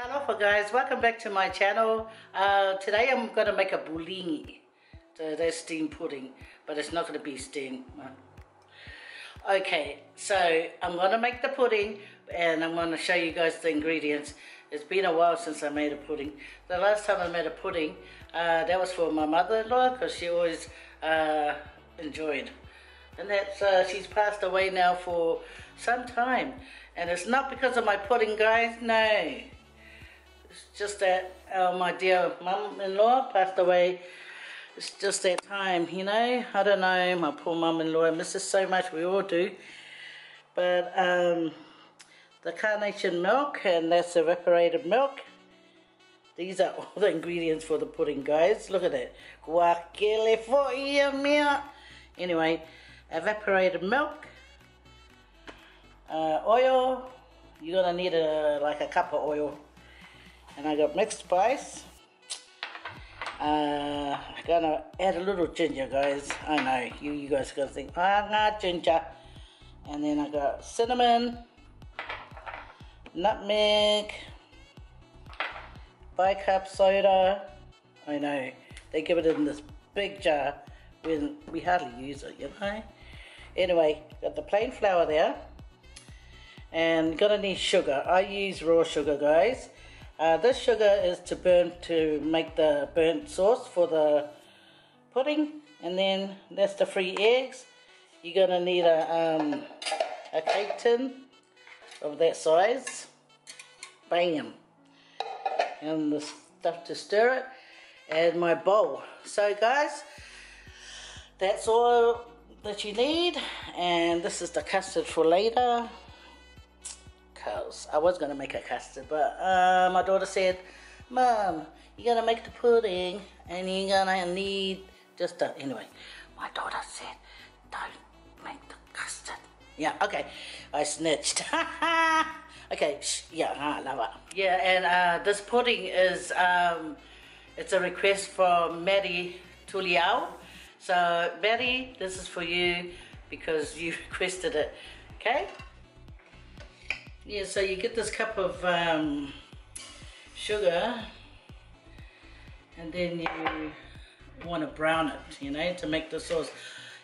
Talofa guys, welcome back to my channel. Uh, today I'm going to make a puligi. So that's steamed pudding, but it's not going to be steamed. Okay, so I'm going to make the pudding and I'm going to show you guys the ingredients. It's been a while since I made a pudding. The last time I made a pudding, uh, that was for my mother-in-law because she always uh, enjoyed. And that's, uh, she's passed away now for some time. And it's not because of my pudding, guys, no. It's just that uh, my dear mum-in-law passed away. It's just that time, you know. I don't know, my poor mum-in-law. misses miss so much, we all do. But um, the carnation milk, and that's evaporated milk. These are all the ingredients for the pudding, guys. Look at that. Anyway, evaporated milk, uh, oil. You're gonna need a like a cup of oil and I got mixed spice. Uh, I'm gonna add a little ginger, guys. I know you, you guys are gonna think, ah, not ginger. And then I got cinnamon, nutmeg, bicarb soda. I know they give it in this big jar when we hardly use it, you know. Anyway, got the plain flour there, and gonna need sugar. I use raw sugar, guys. Uh, this sugar is to burn to make the burnt sauce for the pudding and then that's the free eggs. You're gonna need a, um, a cake tin of that size. Bam. And the stuff to stir it. And my bowl. So guys that's all that you need and this is the custard for later because I was going to make a custard, but uh, my daughter said, Mom, you're going to make the pudding and you're going to need just a... Anyway, my daughter said, don't make the custard. Yeah, okay. I snitched. okay, yeah, I love it. Yeah, and uh, this pudding is, um, it's a request from Maddie Tuliao. So, Maddie, this is for you because you requested it. Okay? Yeah, so you get this cup of um, sugar and then you want to brown it, you know, to make the sauce.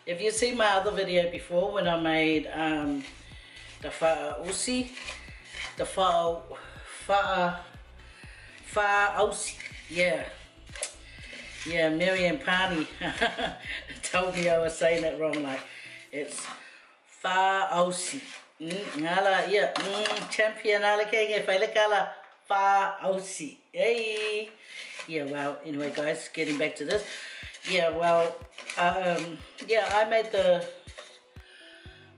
If you see my other video before when I made um, the usi, the fa fa usi, yeah. Yeah, Miriam Pani told me I was saying it wrong, like it's usi. Ngala ia champion ala ke nge faile kala fa ausi. Hey. Yeah well anyway guys getting back to this. Yeah well um yeah i made the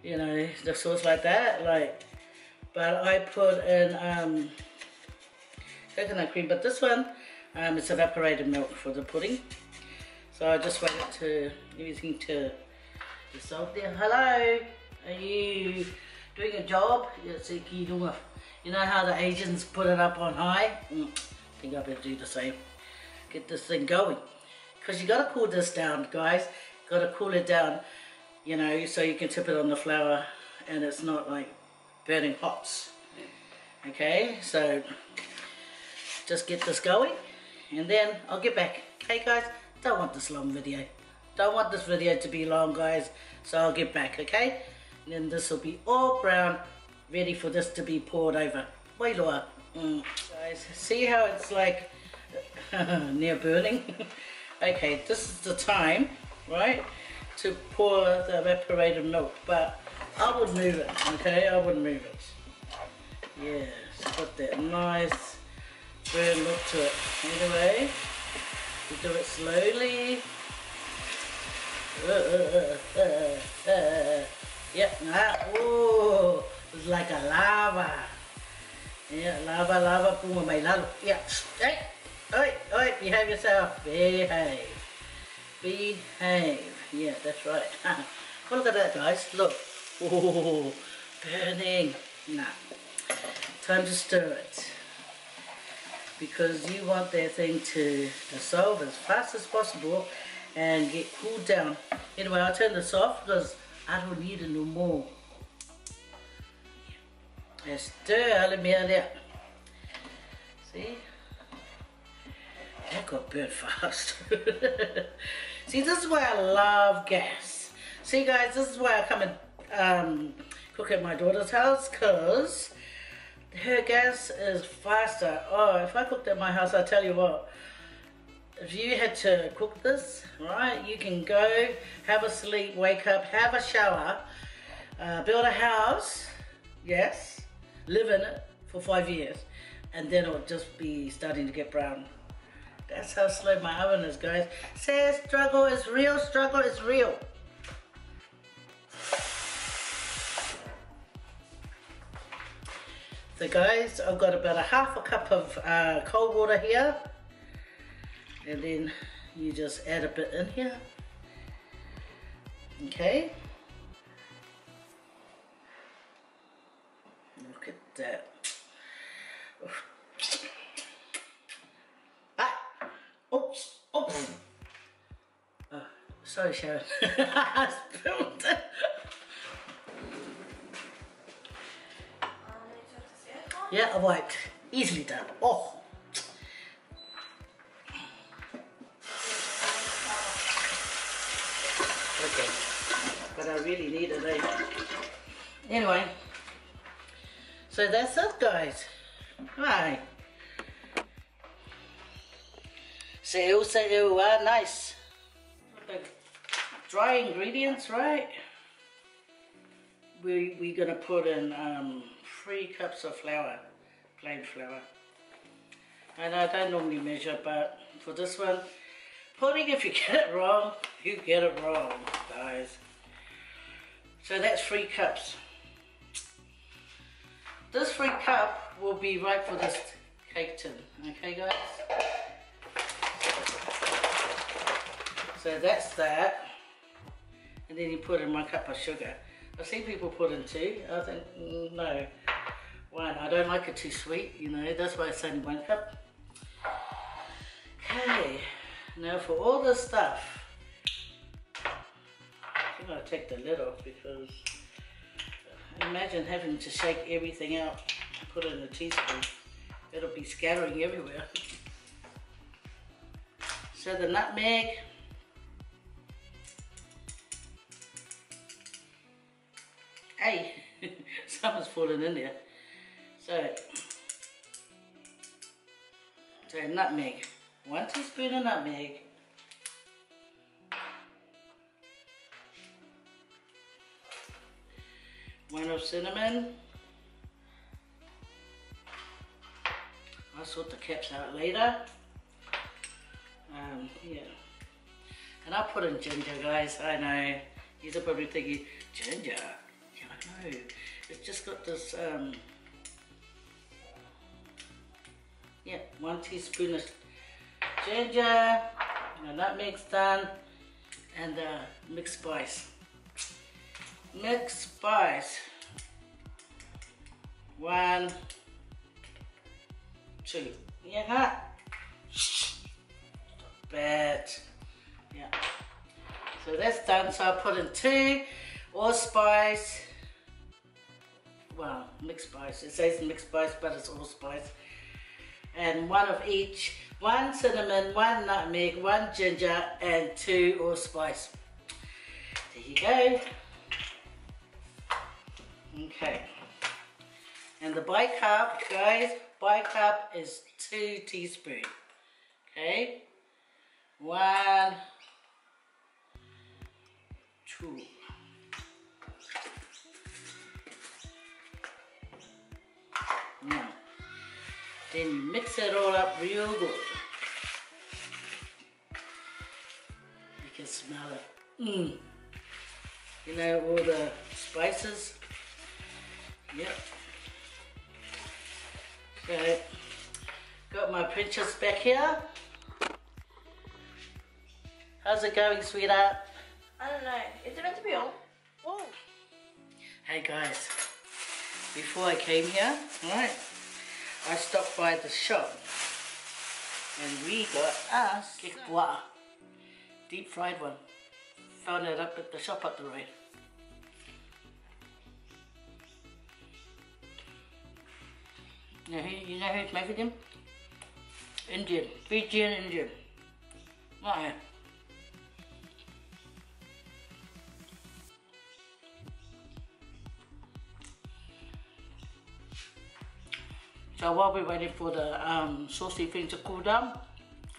you know the sauce like that like but i put in um coconut cream but this one um it's evaporated milk for the pudding. So i just waited to everything to dissolve there. Hello are you doing a job, you know how the Asians put it up on high? Mm, I think I better do the same. Get this thing going. Because you got to cool this down, guys. Got to cool it down, you know, so you can tip it on the flour and it's not like burning hots. Okay, so just get this going and then I'll get back. Okay guys, don't want this long video. Don't want this video to be long guys, so I'll get back, okay? Then this will be all brown ready for this to be poured over Wailoa. Mm. Guys, see how it's like near burning? okay, this is the time, right, to pour the evaporated milk, but I would move it, okay, I would move it. Yes, put that nice burn look to it. Anyway, we do it slowly. Uh, uh, uh, Yep, ah, oh, it's like a lava. Yeah, lava, lava, puma may lalo. Yeah, hey, oi, oi, behave yourself. Behave. Behave. Yeah, that's right. well, look at that, guys. Look. Oh, burning. Nah. Time to stir it. Because you want that thing to dissolve as fast as possible and get cooled down. Anyway, I'll turn this off because I don't need it no more. Stir alle mere der. See? That got burnt fast. See, this is why I love gas. See, guys, this is why I come and um, cook at my daughter's house, because her gas is faster. Oh, if I cooked at my house, I tell you what, if you had to cook this, right, you can go, have a sleep, wake up, have a shower, uh, build a house, yes, live in it for five years, and then it'll just be starting to get brown. That's how slow my oven is, guys. Says struggle is real, struggle is real. So guys, I've got about a half a cup of uh, cold water here. And then you just add a bit in here. Okay. Look at that. ah Oops, oops. Oh, sorry, Sharon. I spilled it. Yeah, I wiped. Easily done. Oh. Really need it, eh? Anyway. So that's it, guys. Right. Seu, you are nice. The dry ingredients, right? We, we're gonna put in um, three cups of flour, plain flour. And I don't normally measure, but for this one, putting if you get it wrong, you get it wrong, guys. So that's three cups. This three cup will be right for this cake tin, okay guys? So that's that. And then you put in one cup of sugar. I've seen people put in two. I think, mm, no, one. I don't like it too sweet, you know. That's why it's only one cup. Okay, now for all this stuff, going to take the lid off because imagine having to shake everything out and put it in a teaspoon. It'll be scattering everywhere. So the nutmeg, Hey, someone's fallen in there. So, so nutmeg. One teaspoon of nutmeg. One of cinnamon. I'll sort the caps out later. Um, yeah. And I'll put in ginger, guys. I know. You're probably thinking, ginger? Yeah, I know. It's just got this, um, yeah, one teaspoon of ginger, the nutmeg's done, and uh, mixed spice. Mixed spice. One, two. Yeah, bad. Yeah. So that's done. So I put in two allspice well, mixed spice. It says mixed spice, but it's all spice. And one of each, one cinnamon, one nutmeg, one ginger, and two allspice. There you go. Okay. And the bicarb, guys, bicarb is two teaspoons. Okay. One, two. Then you mix it all up real good. You can smell it. Mmm. You know, all the spices. Yep. So, got my princess back here. How's it going, sweetheart? I don't know. Is it meant to be on? Whoa. Hey guys, before I came here, right, I stopped by the shop and we got us kikwa, deep fried one. Found it up at the shop up the road. Making them? Indian, Fijian Indian. Right. So while we're waiting for the um, saucy thing to cool down,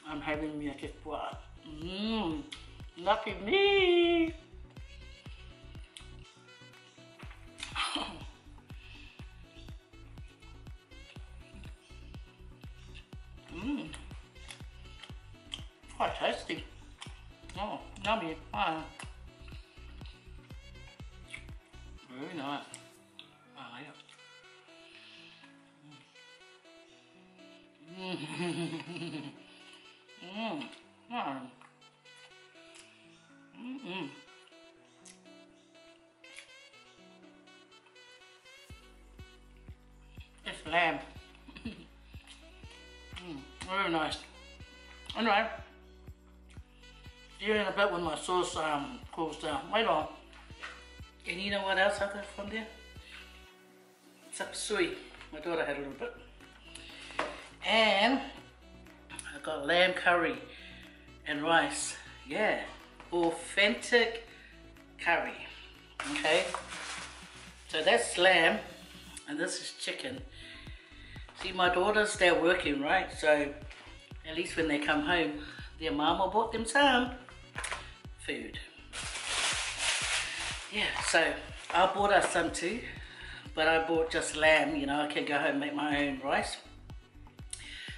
I'm having me a kipua. Mmm, lucky me! Mm. It's lamb. mm, very nice. Anyway, see you in a bit when my sauce um, cools down. Wait on. And you know what else I got from there? Suey. My daughter had a little bit. And I got lamb curry and rice. Yeah, authentic curry. Okay, so that's lamb and this is chicken. See, my daughters, they're working, right? So at least when they come home, their mama bought them some food. Yeah, so I bought us some too, but I bought just lamb, you know, I can go home and make my own rice.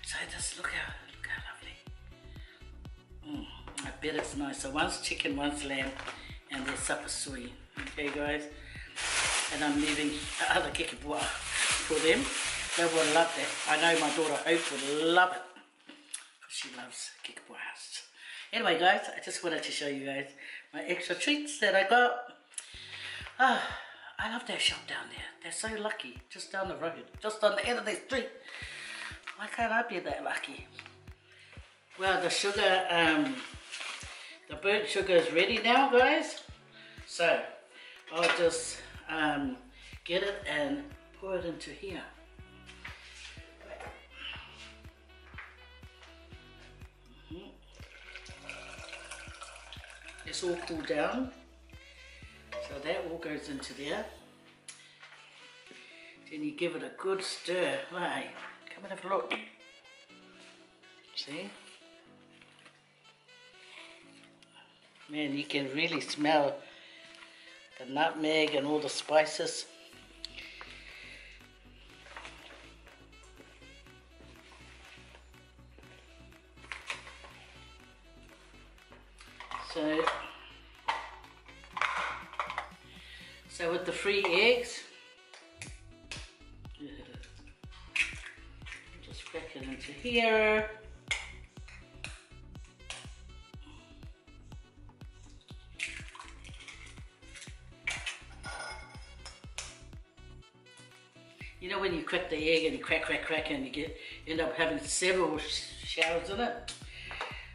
So just look how Bet it's nice. So one's chicken, one's lamb, and there's supper sweet. Okay, guys? And I'm leaving the other kikipua for them. They will love that. I know my daughter Hope would love it. Because she loves kikipuas. Anyway, guys, I just wanted to show you guys my extra treats that I got. Ah, I love that shop down there. They're so lucky. Just down the road. Just on the end of the street. Why can't I be that lucky? Well, the sugar, um, the burnt sugar is ready now, guys. So, I'll just um, get it and pour it into here. Mhm. It's all cooled down. So that all goes into there. Then you give it a good stir. Right. Come and have a look. See? Man, you can really smell the nutmeg and all the spices. So, so with the three eggs, just crack it into here. You know when you crack the egg and you crack, crack, crack, and you get end up having several sh- shells in it.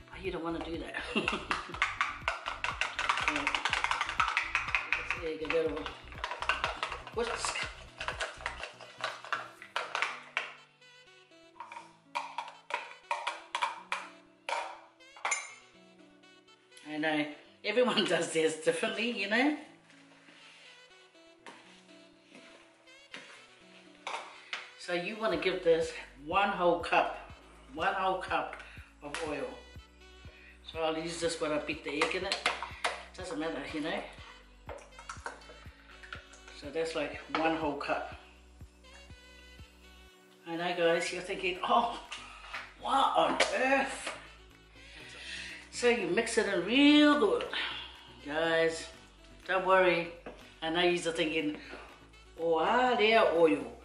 But you don't want to do that. Egg a little whisk. I know everyone does theirs differently, you know. So you want to give this one whole cup, one whole cup of oil. So I'll use this when I beat the egg in it. Doesn't matter, you know. So that's like one whole cup. I know guys, you're thinking, oh, what on earth? So you mix it in real good. Guys, don't worry. And I know you're thinking, oh, ah, there oil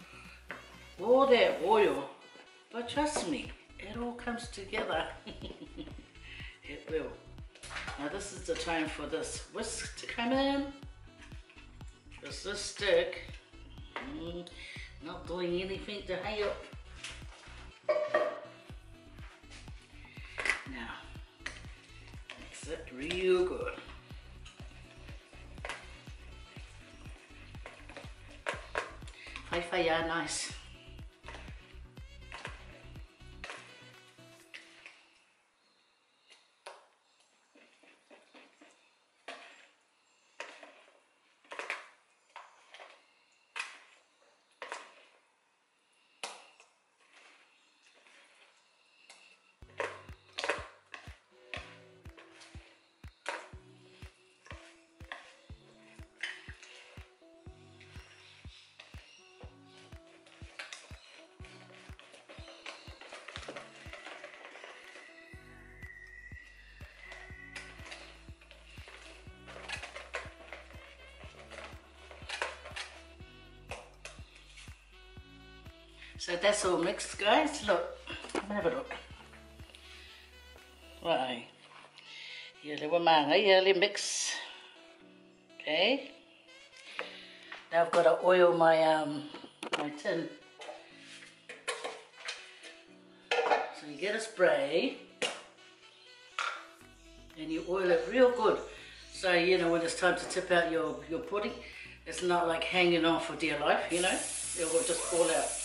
all that oil, but trust me, it all comes together. it will. Now this is the time for this whisk to come in. Just this stick. Mm, not doing anything to help. Now, mix it real good. High fire, nice. So that's all mixed, guys. Look, have a look. Right. Here, little manga, here, little mix. Okay. Now I've got to oil my um my tin. So you get a spray and you oil it real good. So you know when it's time to tip out your, your pudding, it's not like hanging on for dear life, you know? It will just fall out.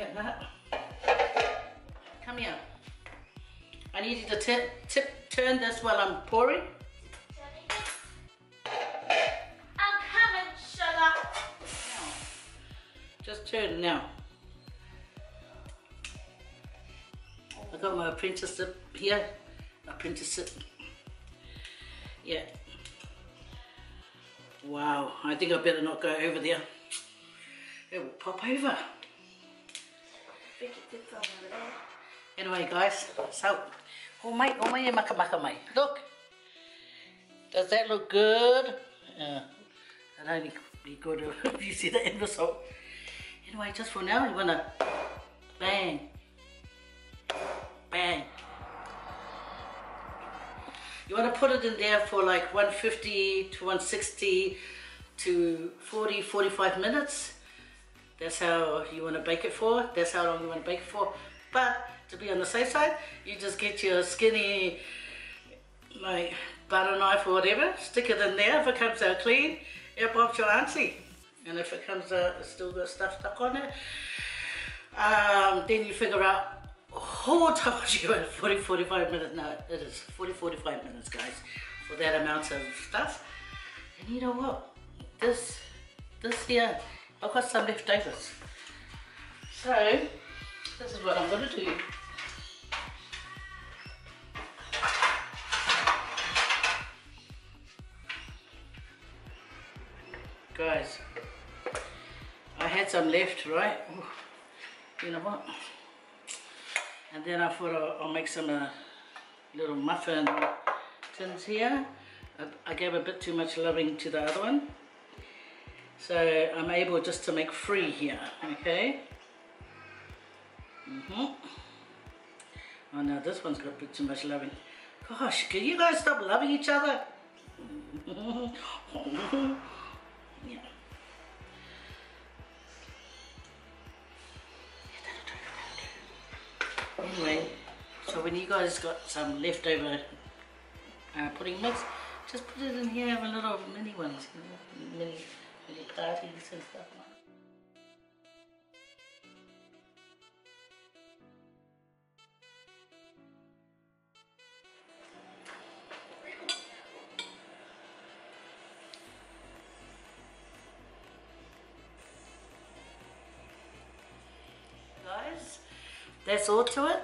Yeah, that. Come here. I need you to tip, tip, turn this while I'm pouring. I'm coming, shut up. Just turn now. I got my apprenticeship here. Apprenticeship. Yeah. Wow, I think I better not go over there. It will pop over. Anyway, guys, so, oh mate, oh mate, maka maka mate. Look, does that look good? Yeah, it only be good if you see the end result. Anyway, just for now, you wanna bang, bang. You wanna put it in there for like 150 to 160 to 40, 45 minutes. That's how you want to bake it for. That's how long you want to bake it for. But to be on the safe side, you just get your skinny, like butter knife or whatever, stick it in there. If it comes out clean, it pops your auntie. And if it comes out, it's still got stuff stuck on it, um, then you figure out, I told you in 40, 45 minutes. No, it is 40, 45 minutes, guys, for that amount of stuff. And you know what? This, this here, I've got some leftovers. So, this is what I'm going to do. Guys, I had some left, right? You know what? And then I thought I'll, I'll make some uh, little muffin tins here. I, I gave a bit too much loving to the other one. So I'm able just to make three here, okay? Mm -hmm. Oh no, this one's got a bit too much loving. Gosh, can you guys stop loving each other? yeah. Anyway, so when you guys got some leftover uh, pudding mix, just put it in here, have a little mini ones, you and stuff Guys, that's all to it.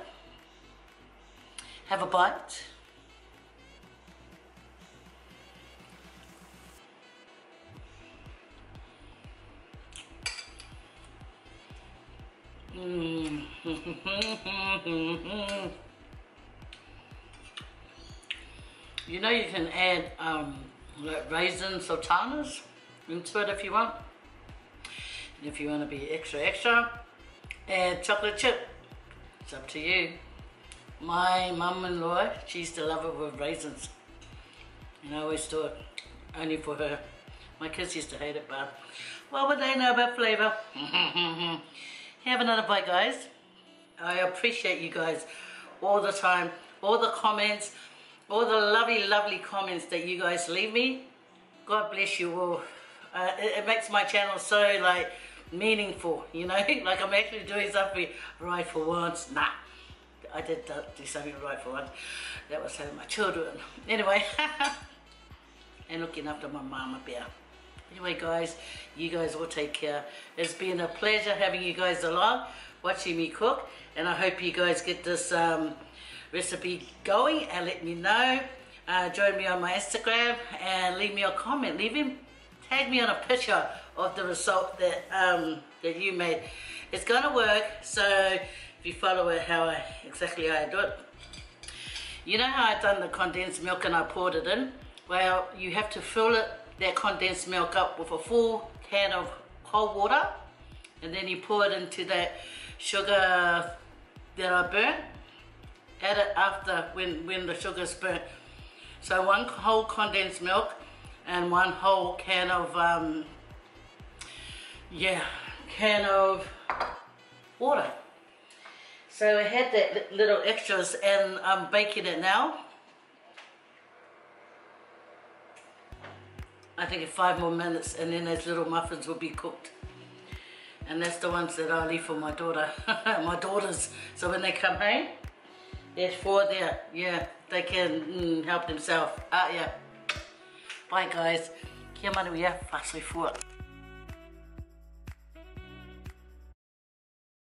Have a bite. Can add um, raisin sultanas into it if you want. And if you want to be extra extra, add chocolate chip. It's up to you. My mum-in-law, she used to love it with raisins. And I always do it only for her. My kids used to hate it, but what would they know about flavour? Have another bite, guys. I appreciate you guys all the time, all the comments, all the lovely, lovely comments that you guys leave me. God bless you all. Uh, it, it makes my channel so like meaningful, you know, like I'm actually doing something right for once. Nah, I did do something right for once. That was having my children. Anyway, and looking after my mama bear. Anyway, guys, you guys all take care. It's been a pleasure having you guys along, watching me cook, and I hope you guys get this um, recipe going and let me know. Uh, join me on my Instagram and leave me a comment. Leave him, tag me on a picture of the result that um, that you made. It's gonna work. So if you follow it how I, exactly how I do it. You know how I done the condensed milk and I poured it in? Well, you have to fill it, that condensed milk up with a full can of cold water and then you pour it into that sugar that I burnt. Add it after when, when the sugar's burnt. So one whole condensed milk and one whole can of, um, yeah, can of water. So I had that little extras and I'm baking it now. I think in five more minutes and then those little muffins will be cooked. And that's the ones that I leave for my daughter, my daughters. So when they come home, there's four there. Yeah, they can mm, help themselves. Ah, yeah. Bye guys. Kia manuia, whasui fuak.